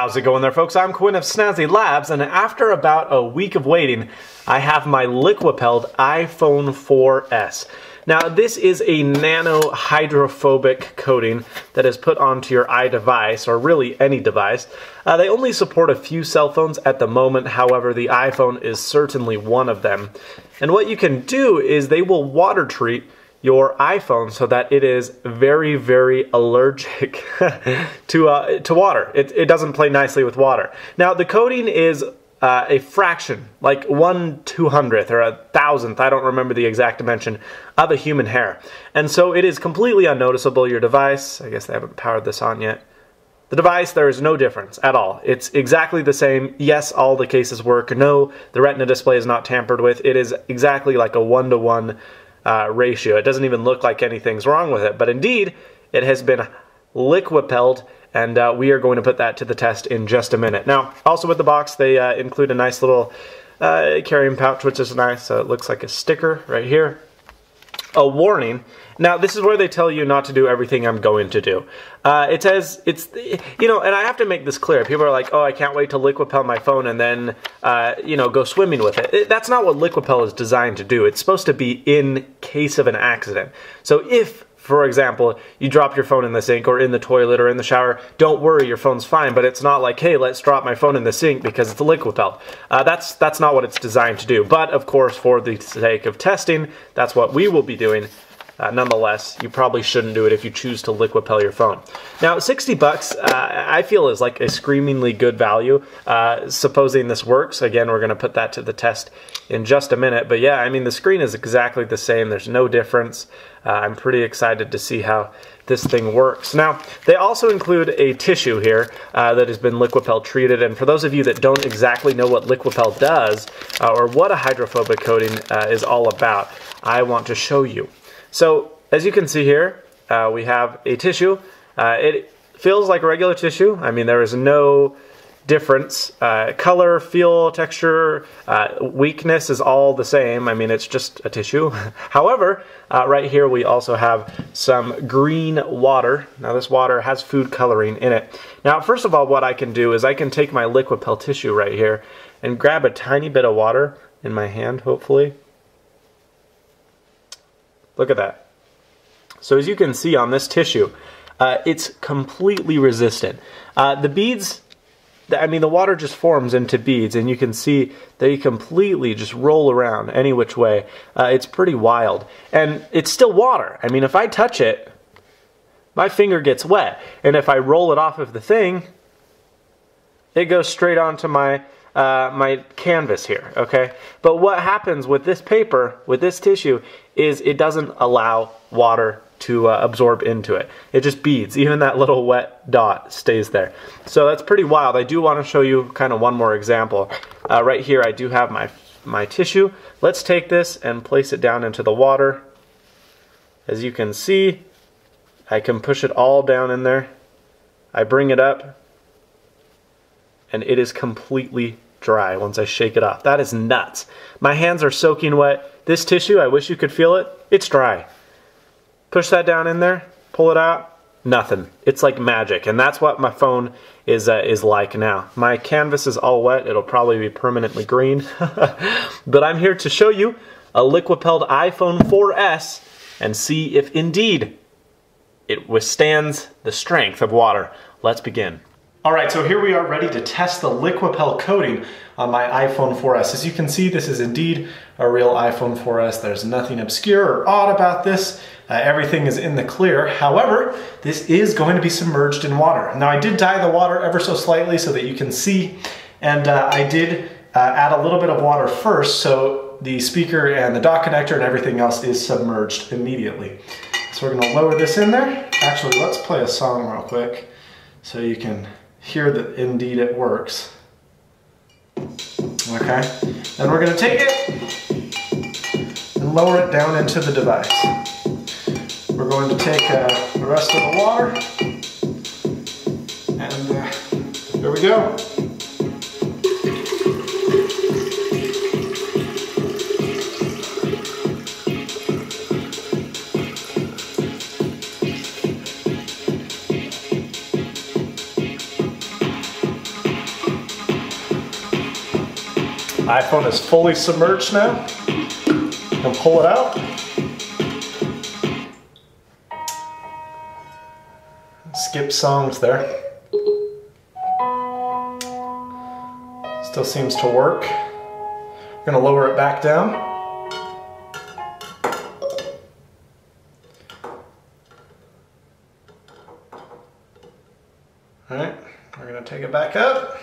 How's it going there, folks? I'm Quinn of Snazzy Labs, and after about a week of waiting, I have my Liquipelled iPhone 4S. Now, this is a nano hydrophobic coating that is put onto your iDevice, or really any device. Uh, they only support a few cell phones at the moment, however, the iPhone is certainly one of them. And what you can do is they will water treat your iPhone so that it is very, very allergic to uh, to water. It, it doesn't play nicely with water. Now the coating is uh, a fraction, like one two hundredth or a thousandth, I don't remember the exact dimension, of a human hair. And so it is completely unnoticeable. Your device, I guess they haven't powered this on yet. The device, there is no difference at all. It's exactly the same. Yes, all the cases work. No, the retina display is not tampered with. It is exactly like a one to one uh, ratio. It doesn't even look like anything's wrong with it, but indeed, it has been liquipelled, and uh, we are going to put that to the test in just a minute. Now, also with the box, they uh, include a nice little uh, carrying pouch, which is nice. So it looks like a sticker right here. A warning now, this is where they tell you not to do everything I'm going to do. Uh, it says, it's, you know, and I have to make this clear. People are like, oh, I can't wait to Liquipel my phone and then, uh, you know, go swimming with it. it. That's not what Liquipel is designed to do. It's supposed to be in case of an accident. So if for example, you drop your phone in the sink or in the toilet or in the shower, don't worry, your phone's fine. But it's not like, hey, let's drop my phone in the sink because it's a Liquipel. Uh, that's that's not what it's designed to do. But of course, for the sake of testing, that's what we will be doing. Uh, nonetheless, you probably shouldn't do it if you choose to liquipel your phone. Now, 60 bucks, uh, I feel is like a screamingly good value. Uh, supposing this works, again, we're going to put that to the test in just a minute. But yeah, I mean, the screen is exactly the same. There's no difference. Uh, I'm pretty excited to see how this thing works. Now, they also include a tissue here uh, that has been Liquipel treated. And for those of you that don't exactly know what Liquipel does uh, or what a hydrophobic coating uh, is all about, I want to show you. So as you can see here, uh, we have a tissue. Uh, it feels like regular tissue. I mean, there is no difference. Uh, color, feel, texture, uh, weakness is all the same. I mean, it's just a tissue. However, uh, right here we also have some green water. Now this water has food coloring in it. Now, first of all, what I can do is I can take my Liquipel tissue right here and grab a tiny bit of water in my hand, hopefully. Look at that. So as you can see on this tissue, uh, it's completely resistant. Uh, the beads, I mean, the water just forms into beads, and you can see they completely just roll around any which way. Uh, it's pretty wild. And it's still water. I mean, if I touch it, my finger gets wet. And if I roll it off of the thing, it goes straight onto my uh, my canvas here, okay? But what happens with this paper, with this tissue, is it doesn't allow water to uh, absorb into it. It just beads. Even that little wet dot stays there. So that's pretty wild. I do want to show you kind of one more example. Uh, right here I do have my, my tissue. Let's take this and place it down into the water. As you can see, I can push it all down in there. I bring it up and it is completely dry once I shake it off. That is nuts. My hands are soaking wet. This tissue, I wish you could feel it. It's dry. Push that down in there, pull it out, nothing. It's like magic, and that's what my phone is uh, is like now. My canvas is all wet. It'll probably be permanently green. but I'm here to show you a Liquipelled iPhone 4S and see if indeed it withstands the strength of water. Let's begin. All right, so here we are ready to test the Liquipel coating on my iPhone 4S. As you can see, this is indeed a real iPhone 4S. There's nothing obscure or odd about this. Uh, everything is in the clear. However, this is going to be submerged in water. Now I did dye the water ever so slightly so that you can see, and uh, I did uh, add a little bit of water first so the speaker and the dock connector and everything else is submerged immediately. So we're gonna lower this in there. Actually, let's play a song real quick so you can hear that indeed it works. Okay, then we're going to take it and lower it down into the device. We're going to take uh, the rest of the water and uh, there we go. iPhone is fully submerged now. Can pull it out. Skip songs there. Still seems to work. We're gonna lower it back down. All right, we're gonna take it back up.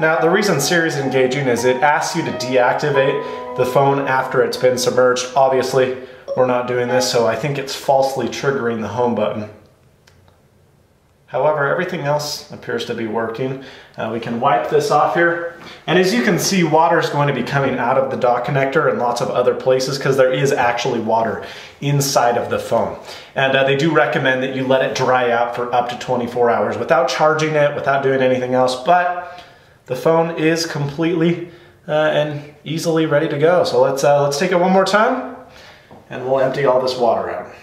Now, the reason Siri's engaging is it asks you to deactivate the phone after it's been submerged. Obviously, we're not doing this, so I think it's falsely triggering the home button. However, everything else appears to be working. Uh, we can wipe this off here. And as you can see, water is going to be coming out of the dock connector and lots of other places because there is actually water inside of the phone. And uh, they do recommend that you let it dry out for up to 24 hours without charging it, without doing anything else. But the phone is completely uh, and easily ready to go. So let's, uh, let's take it one more time and we'll empty all this water out.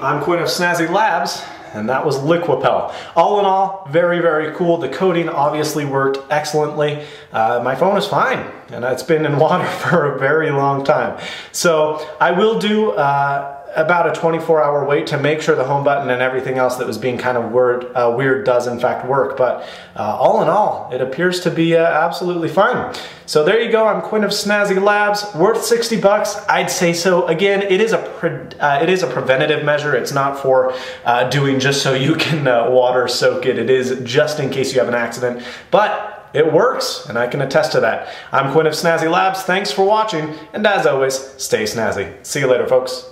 I'm Quinn of Snazzy Labs, and that was Liquipel. All in all, very, very cool. The coating obviously worked excellently. Uh, my phone is fine, and it's been in water for a very long time. So I will do uh, about a 24 hour wait to make sure the home button and everything else that was being kind of weird, uh, weird does in fact work. But uh, all in all, it appears to be uh, absolutely fine. So there you go. I'm Quinn of Snazzy Labs. Worth 60 bucks. I'd say so. Again, it is a uh, it is a preventative measure. It's not for uh, doing just so you can uh, water soak it. It is just in case you have an accident. But it works, and I can attest to that. I'm Quinn of Snazzy Labs. Thanks for watching, and as always, stay snazzy. See you later, folks.